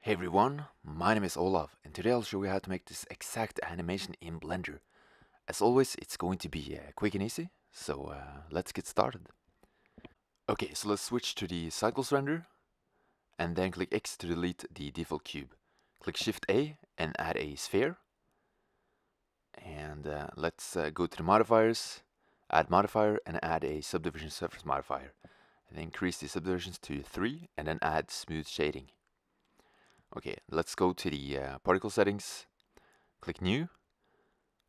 Hey everyone, my name is Olav and today I'll show you how to make this exact animation in Blender. As always, it's going to be uh, quick and easy, so uh, let's get started. Okay, so let's switch to the cycles render and then click X to delete the default cube. Click Shift A and add a sphere. And uh, let's uh, go to the modifiers, add modifier and add a subdivision surface modifier. And increase the subdivisions to 3 and then add smooth shading. Okay, let's go to the uh, particle settings, click new,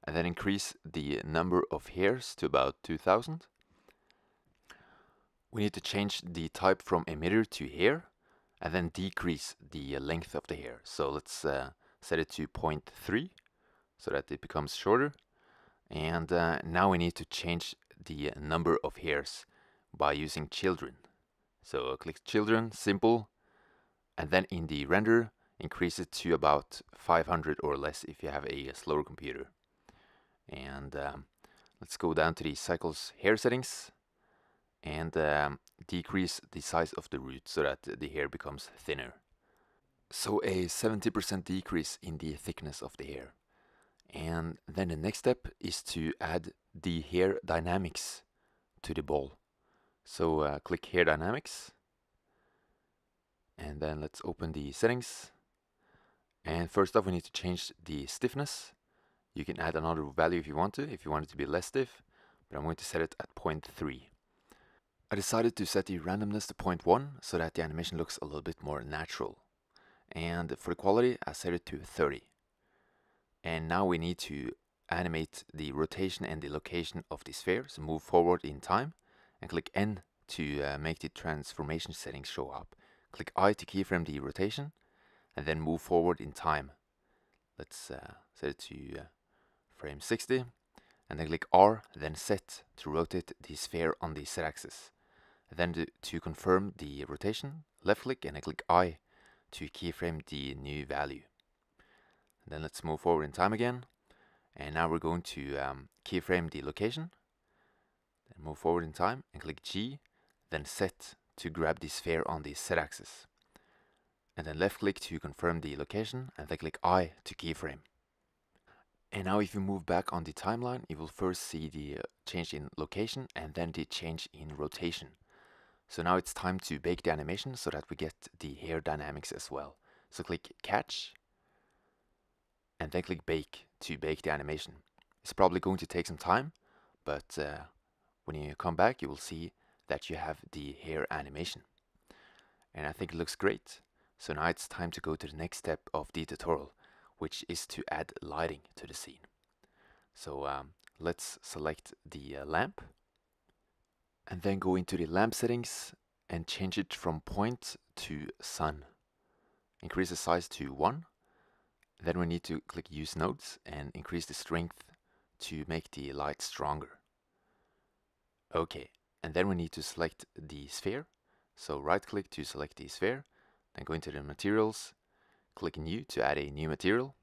and then increase the number of hairs to about 2000. We need to change the type from emitter to hair, and then decrease the uh, length of the hair. So let's uh, set it to 0.3, so that it becomes shorter. And uh, now we need to change the number of hairs by using children. So click children, simple, and then in the render increase it to about 500 or less if you have a, slower computer. And um, let's go down to the cycles hair settings. And um, decrease the size of the root so that the hair becomes thinner. So a 70% decrease in the thickness of the hair. And then the next step is to add the hair dynamics to the ball. So uh, click hair dynamics and then let's open the settings. And first off we need to change the stiffness. You can add another value if you want to if you want it to be less stiff but I'm going to set it at 0.3 I decided to set the randomness to 0.1 so that the animation looks a little bit more natural. And for the quality I set it to 30 and now we need to animate the rotation and the location of the sphere. So move forward in time and click N to uh, make the transformation settings show up Click I to keyframe the rotation and then move forward in time. Let's uh, set it to uh, frame 60 and then click R, then set to rotate the sphere on the z-axis. Then to, confirm the rotation, left click and I click I to keyframe the new value. And then let's move forward in time again. And now we're going to um, keyframe the location. Then move forward in time and click G, then set to grab the sphere on the z-axis. And then left click to confirm the location and then click I to keyframe. And now if you move back on the timeline, you will first see the uh, change in location and then the change in rotation. So now it's time to bake the animation so that we get the hair dynamics as well. So click cache and then click bake to bake the animation. It's probably going to take some time, but uh, when you come back you will see that you have the hair animation. And I think it looks great. So now it's time to go to the next step of the tutorial, which is to add lighting to the scene. So um, let's select the uh, lamp and then go into the lamp settings and change it from point to sun. Increase the size to 1. Then we need to click use nodes and increase the strength to make the light stronger. Okay, and then we need to select the sphere. So right click to select the sphere then go into the materials click new to add a new material.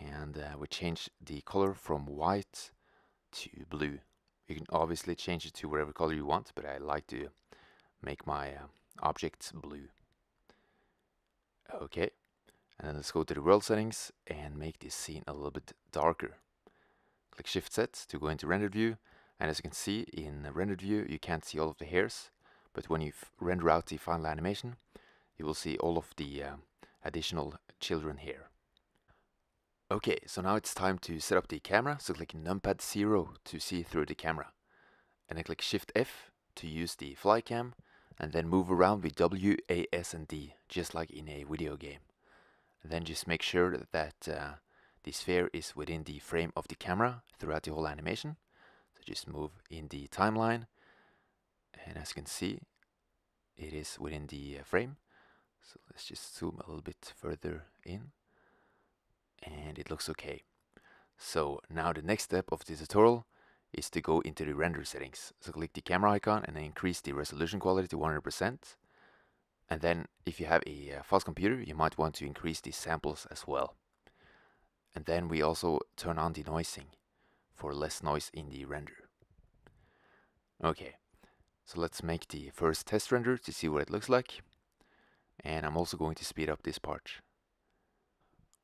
And uh, we change the color from white to blue. You can obviously change it to whatever color you want but I like to make my uh, objects blue. Okay. And then let's go to the world settings and make this scene a little bit darker. Click shift set to go into render view and as you can see in the rendered view, you can't see all of the hairs, but when you render out the final animation, you will see all of the uh, additional children here. Okay, so now it's time to set up the camera, so click numpad 0 to see through the camera. And then click Shift F to use the fly cam, and then move around with W, A, S, and D, just like in a video game. And then just make sure that uh, the sphere is within the frame of the camera throughout the whole animation just move in the timeline. And as you can see it is within the uh, frame. So let's just zoom a little bit further in. And it looks okay. So now the next step of the tutorial is to go into the render settings. So click the camera icon and increase the resolution quality to 100% and then if you have a uh, fast computer you might want to increase the samples as well. And then we also turn on denoising for less noise in the render. Okay, so let's make the first test render to see what it looks like. and I'm also going to speed up this part.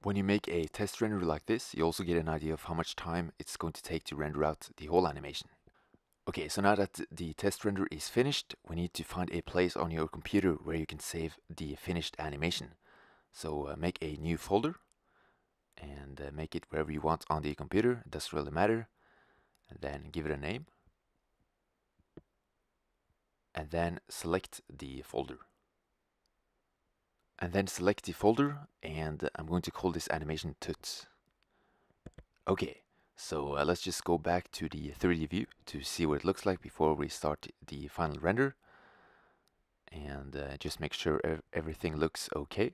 When you make a test render like this, you also get an idea of how much time it's going to take to render out the whole animation. Okay, so now that the test render is finished, we need to find a place on your computer where you can save the finished animation. So uh, make a new folder and uh, make it wherever you want on the computer, it doesn't really matter. And then give it a name. And then select the folder and then select the folder and I'm going to call this animation tut. Okay, so uh, let's just go back to the 3D view to see what it looks like before we start the final render and uh, just make sure ev everything looks okay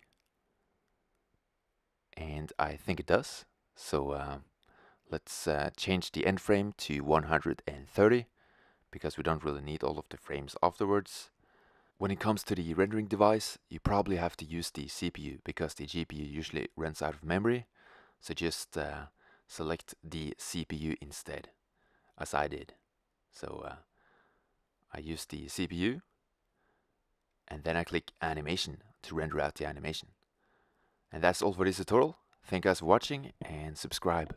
I think it does so uh, let's uh, change the end frame to 130 because we don't really need all of the frames afterwards when it comes to the rendering device, you probably have to use the CPU because the GPU usually runs out of memory. So just uh, select the CPU instead, as I did. So uh, I use the CPU and then I click animation to render out the animation. And that's all for this tutorial. Thank you guys for watching and subscribe.